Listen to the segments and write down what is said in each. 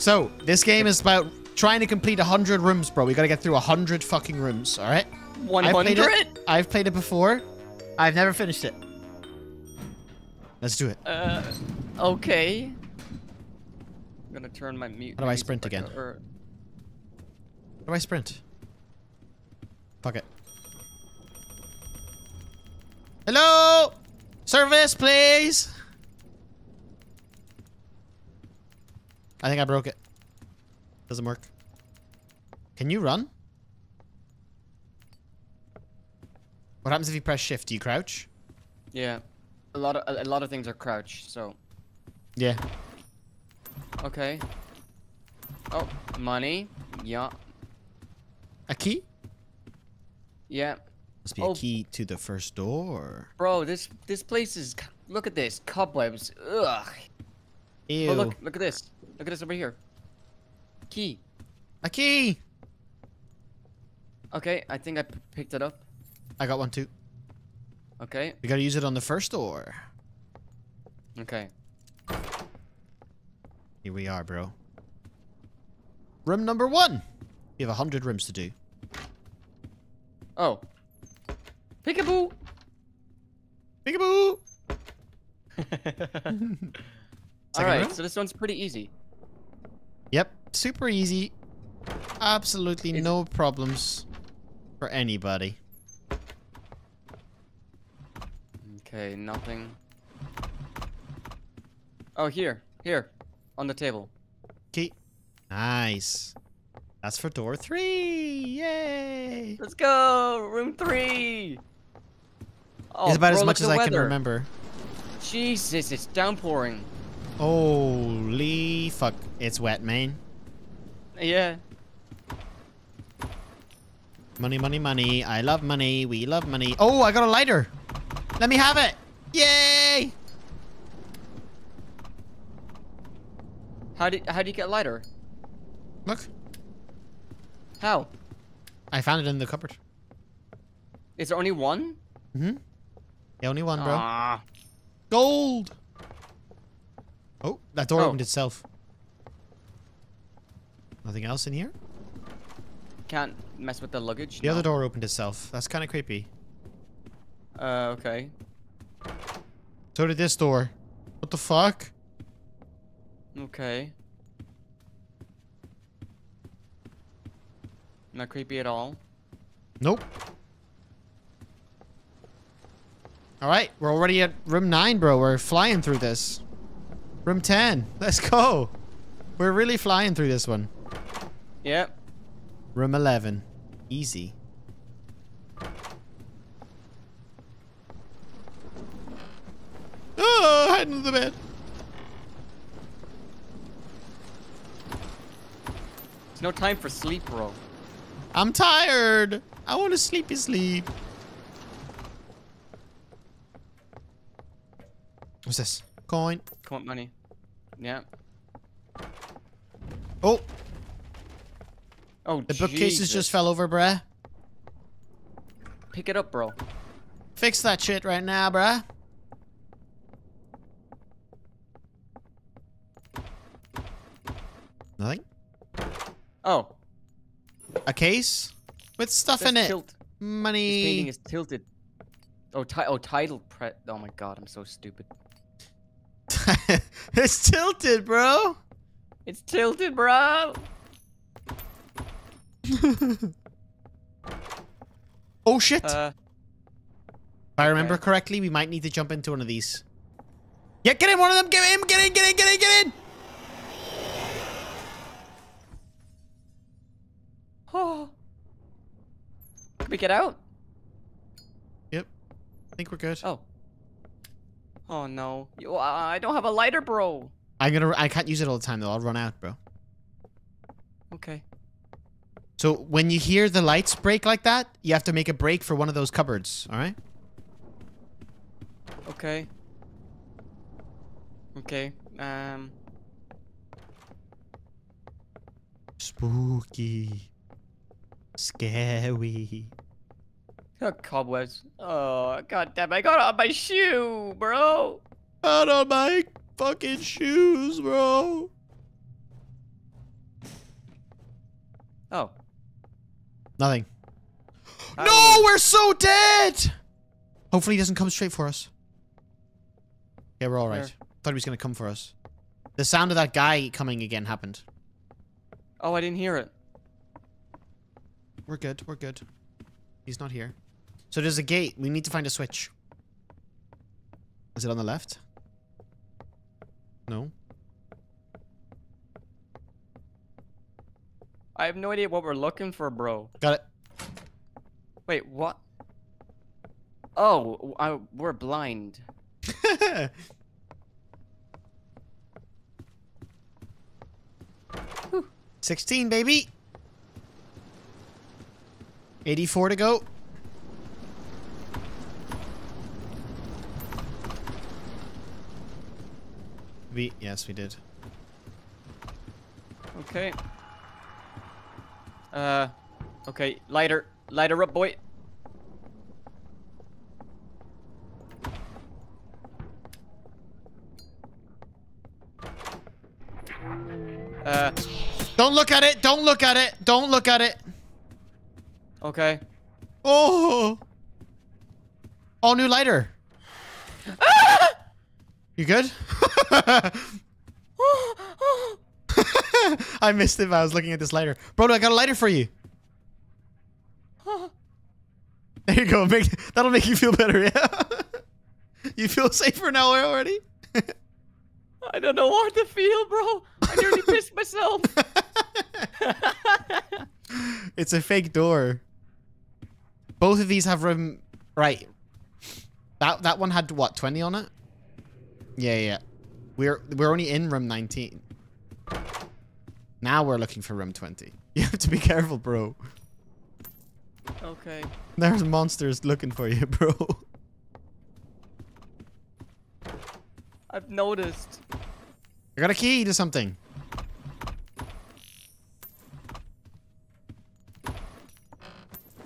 So, this game is about trying to complete 100 rooms, bro. We gotta get through 100 fucking rooms, alright? One I've played it. I've played it before. I've never finished it. Let's do it. Uh, okay. I'm gonna turn my mute. How do I sprint again? How do I sprint? Fuck it. Hello? Service, please. I think I broke it. Doesn't work. Can you run? What happens if you press shift? Do you crouch? Yeah. A lot of a, a lot of things are crouched. So Yeah. okay. Oh, money. Yeah. A key? Yeah. Must be Oh. a key to the first door. Bro, this this place is. Look at this cobwebs. Ugh. Ew. Oh, look, look at this. Look at this over here. Key. A key! Okay, I think I p- picked it up. I got one too. Okay. We gotta use it on the first door. Okay. Here we are, bro. Room number one. We have a hundred rooms to do. Oh. Peekaboo. Peekaboo! All right, so this one's pretty easy. Super easy. Absolutely It's- no problems for anybody. Okay, nothing. Oh, here, here, on the table. Okay. Nice. That's for door three. Yay! Let's go, room three. Oh, it's about bro, as much as I at the can remember. Jesus, it's downpouring. Holy fuck. It's wet, man. Yeah. Money, money, money. I love money. We love money. Oh, I got a lighter. Let me have it. Yay! How do how do you get lighter? Look, How? I found it in the cupboard. Is there only one? Mm-hmm. The only one, bro. Ah. Gold! Oh, that door Oh. opened itself. Nothing else in here? Can't mess with the luggage. The other door opened itself. That's kind of creepy. Uh, okay. So did this door. What the fuck? Okay. Not creepy at all. Nope. Alright, we're already at room 9, bro. We're flying through this. Room 10. Let's go. We're really flying through this one. Yep. Room 11. Easy. Ah, oh, hide under the bed. It's no time for sleep, bro. I'm tired. I want to sleepy sleep. What's this? Coin. Coin money. Yeah. Oh, Oh, the bookcases Jesus. just fell over, bruh. Pick it up, bro. Fix that shit right now, bruh. Nothing? Oh, A case? With stuff in it. tilt. This painting Money. is tilted. Oh, ti oh, title pre. Oh my god, I'm so stupid. it's tilted, bro. It's tilted, bro. Oh shit. Uh, if I remember okay. correctly, we might need to jump into one of these. Yeah, get in one of them. Get in, get in, get in, get in, get in. oh. Can we get out? Yep. I think we're good. Oh. Oh no. You, I don't have a lighter, bro. I'm gonna. I can't use it all the time though. I'll run out, bro. Okay. So when you hear the lights break like that, you have to make a break for one of those cupboards. All right. Okay. Okay. Um. Spooky. Scary. Oh, cobwebs. Oh, god damn! I got it on my shoe, bro. Out on my fucking shoes, bro. Oh. Nothing. I No, we're so dead! Hopefully he doesn't come straight for us. Yeah, we're alright. Thought he was gonna come for us. The sound of that guy coming again happened. Oh, I didn't hear it. We're good, we're good. He's not here. So there's a gate. We need to find a switch. Is it on the left? No. I have no idea what we're looking for, bro. Got it. Wait, what? Oh, I, we're blind. 16, baby. 84 to go. We, yes, we did. Okay. Uh, okay, lighter, lighter up, boy. Uh, Don't look at it. Don't look at it. Don't look at it. okay. Oh. All new lighter. You good? I missed it, but I was looking at this lighter. Bro, I got a lighter for you. There you go. Make, that'll make you feel better, yeah? you feel safer now already? I don't know what to feel, bro. I nearly pissed myself. it's a fake door. Both of these have room. Right. That that one had what? Twenty on it. Yeah, yeah. We're we're only in room nineteen. Now we're looking for room twenty. You have to be careful, bro. okay. There's monsters looking for you, bro. I've noticed. I got a key to something.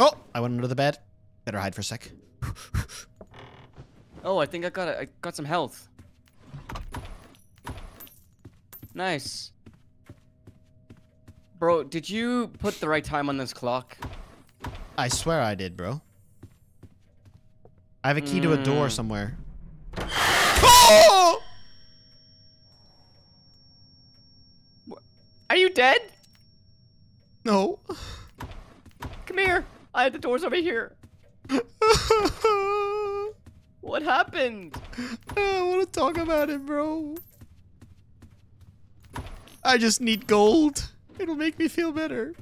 Oh, I went under the bed. Better hide for a sec. Oh, I think I got it. I got some health. Nice. Bro, did you put the right time on this clock? I swear I did, bro. I have a key to a door Mm. somewhere. Oh! Are you dead? No. Come here. I have the doors over here. What happened? I want to talk about it, bro. I just need gold. It'll make me feel better.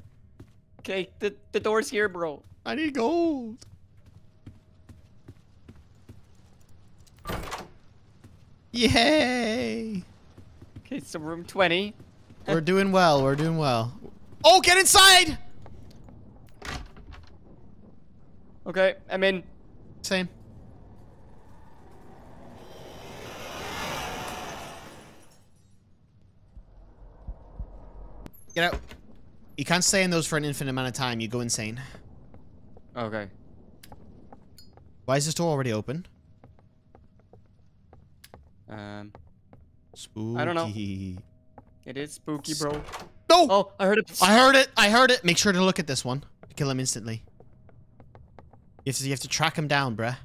Okay, the, the door's here, bro. I need gold. Yay! Okay, so room 20. We're doing well. We're doing well. Oh, get inside! Okay, I'm in. Same. Get out. You can't stay in those for an infinite amount of time. You go insane. Okay. Why is this door already open? Um, Spooky. I don't know. it is spooky, bro. No! Oh, I heard it. I heard it. I heard it. Make sure to look at this one. Kill him instantly. You have to, you have to track him down, bruh.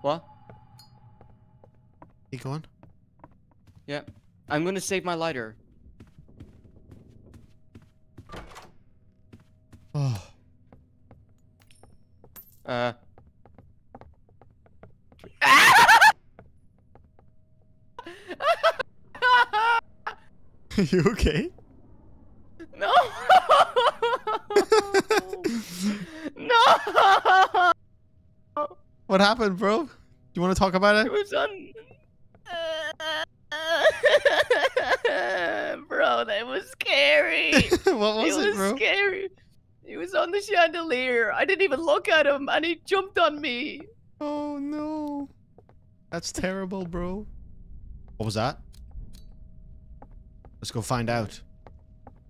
What? Keep going. Yeah. I'm gonna save my lighter. Oh. Uh. you okay? No! no! What happened, bro? Do you want to talk about It it? was on. That was scary. what was it it, was bro? scary. He was on the chandelier. I didn't even look at him, and he jumped on me. Oh no. That's terrible, bro. What was that? Let's go find out.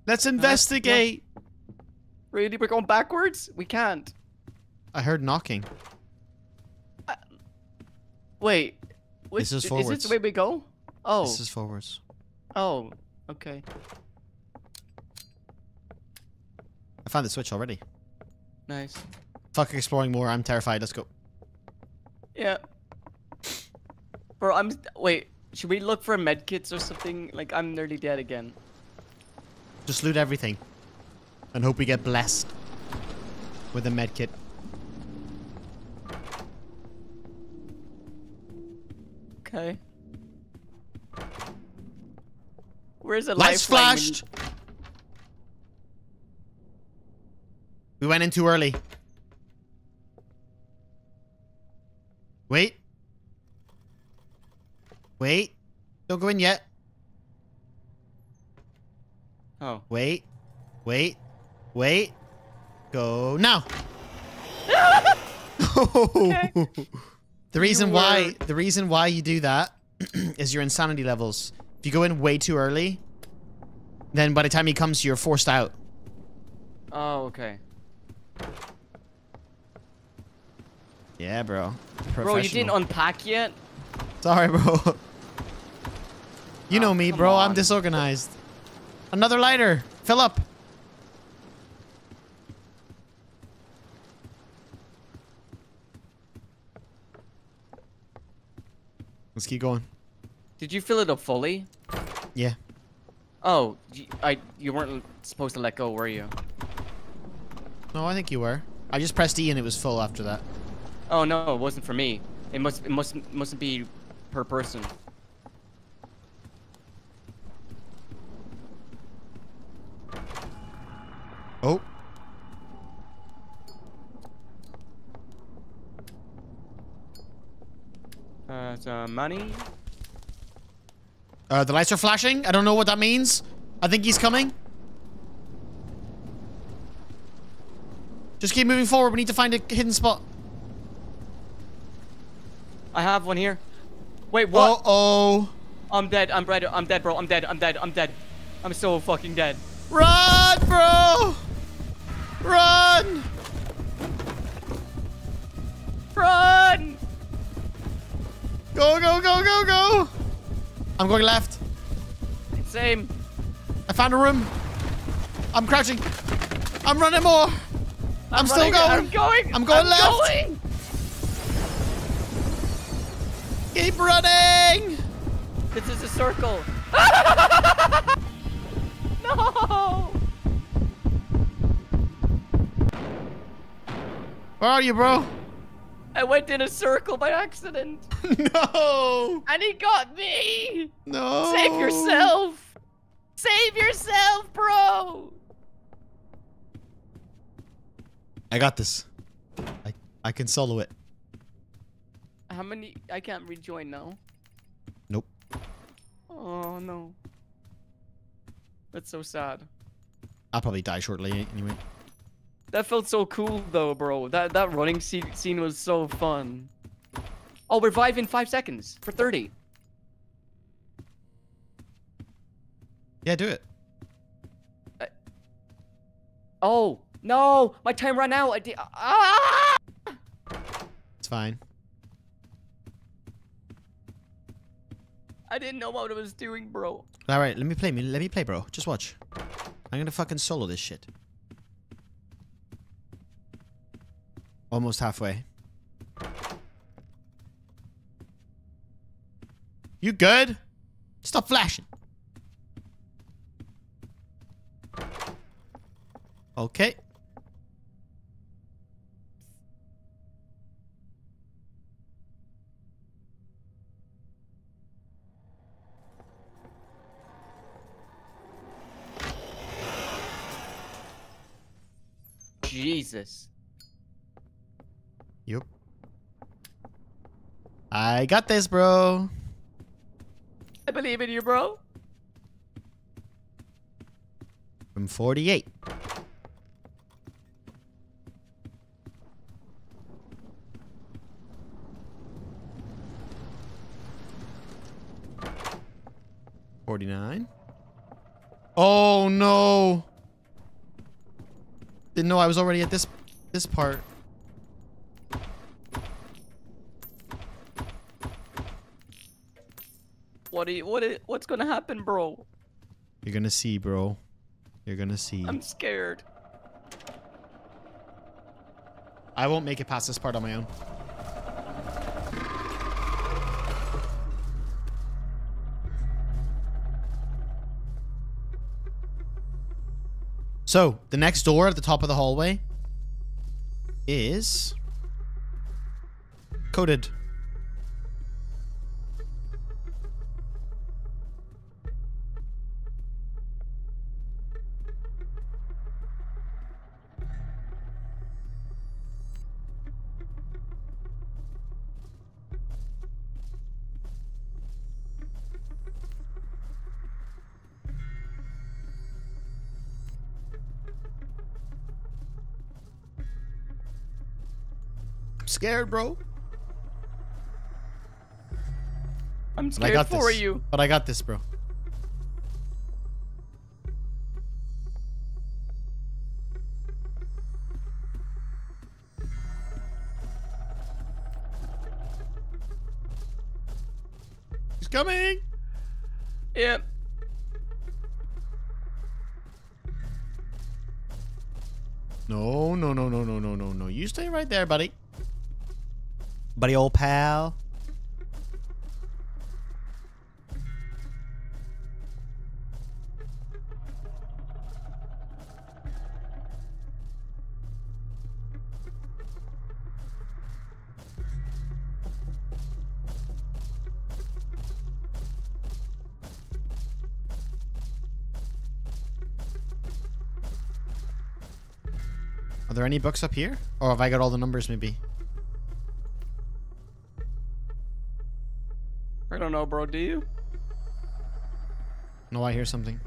Let's investigate. Really, we're going backwards? We can't. I heard knocking. Uh, wait. Which, This is forwards. Is this the way we go? Oh. This is forwards. Oh. Okay. I found the switch already. Nice. Fuck exploring more. I'm terrified. Let's go. Yeah. Bro, I'm... Wait. Should we look for medkits or something? Like, I'm nearly dead again. Just loot everything. And hope we get blessed. With a medkit. Okay. Where's the Lights lifeline when flashed! We went in too early. Wait. Wait. Don't go in yet. Oh. Wait. Wait. Wait. Go now. The reason why the reason why you do that is your insanity levels. If you go in way too early, then by the time he comes, you're forced out. Oh, okay. Yeah, bro. Bro, you didn't unpack yet? Sorry, bro. you ah, know Oh, me, come bro. I'm disorganized. Another lighter. Fill up. Let's keep going. Did you fill it up fully? Yeah. Oh, y- I you weren't supposed to let go, were you? No, I think you were. I just pressed E and it was full after that. Oh no, it wasn't for me. It must it must mustn't be per person. Oh. Uh, so money. Uh, the lights are flashing. I don't know what that means. I think he's coming. Just keep moving forward. We need to find a hidden spot. I have one here. Wait, what? Uh oh. I'm dead. I'm dead. I'm dead, bro. I'm dead. I'm dead. I'm dead. I'm so fucking dead. Run, bro! I'm going left. Same. I found a room. I'm crouching. I'm running more. I'm, still going. I'm going. I'm going left. Going. Keep running. This is a circle. no. Where are you, bro? I went in a circle by accident, no. and he got me. No. Save yourself. Save yourself, bro. I got this. I I can solo it. How many? I can't rejoin now. Nope. Oh no. That's so sad. I'll probably die shortly anyway. That felt so cool though, bro. That that running scene, scene was so fun. Oh, revive in five seconds for 30. Yeah, do it. Oh, no. My time ran out. I did. Ah! It's fine. I didn't know what I was doing, bro. All right, let me play. Me, let me play, bro. Just watch. I'm gonna fucking solo this shit. Almost halfway. You good? Stop flashing. Okay. Jesus. Yep. I got this, bro. I believe in you, bro. From 48. Forty-nine. Oh no! Didn't know I was already at this this part. What are you, what is, what's gonna happen, bro? You're gonna see, bro. You're gonna see. I'm scared. I won't make it past this part on my own. So, the next door at the top of the hallway is coded. Scared, bro. I'm But I scared got for this. you. But I got this, bro. He's coming. Yep. No, no, no, no, no, no, no, no. You stay right there, buddy. Buddy, old pal. Are there any books up here? Or have I got all the numbers, maybe? Don't know, bro. Do you? No, I hear something.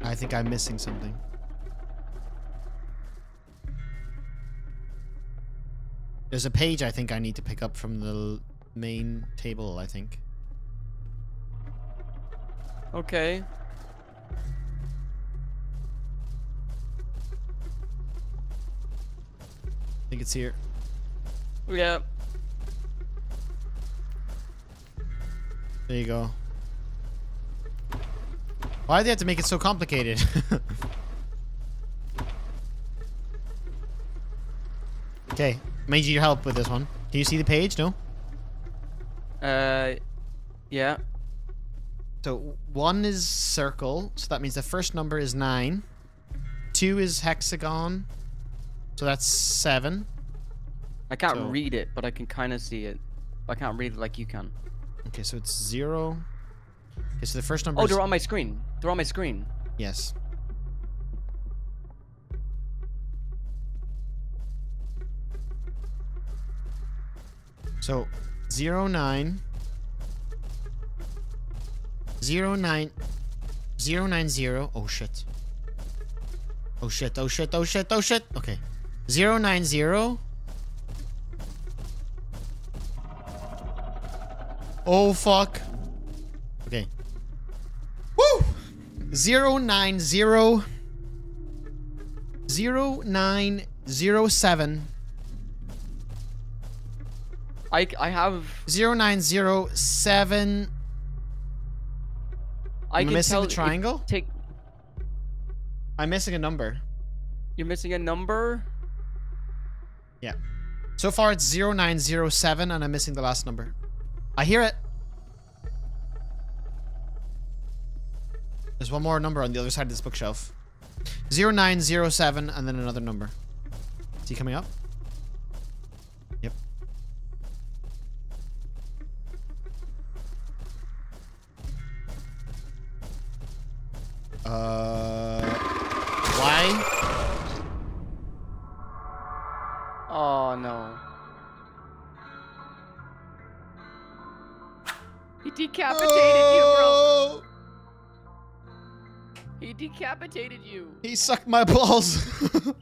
I think I'm missing something. There's a page I think I need to pick up from the main table, I think. Okay. I think it's here. Yeah. There you go. Why do they have to make it so complicated? okay, I need your help with this one. Can you see the page? No? Uh, yeah. So one is circle, so that means the first number is nine. Two is hexagon, so that's seven. I can't So- read it, but I can kind of see it. I can't read it like you can. Okay, so it's zero. Okay, so the first number Oh, they're on my screen. They're on my screen. yes. So zero nine zero nine zero nine zero. Oh shit. Oh shit. Oh shit. Oh shit. Oh shit. Okay. Zero nine zero. Oh fuck. Okay. Woo! Zero nine zero zero nine zero seven I I have. zero nine zero seven. I Am missing the triangle? Take. I'm missing a number. You're missing a number. Yeah. So far it's zero nine zero seven, and I'm missing the last number. I hear it. There's one more number on the other side of this bookshelf. Zero nine zero seven, and then another number. Is he coming up? Yep. Uh, decapitated you. He sucked my balls.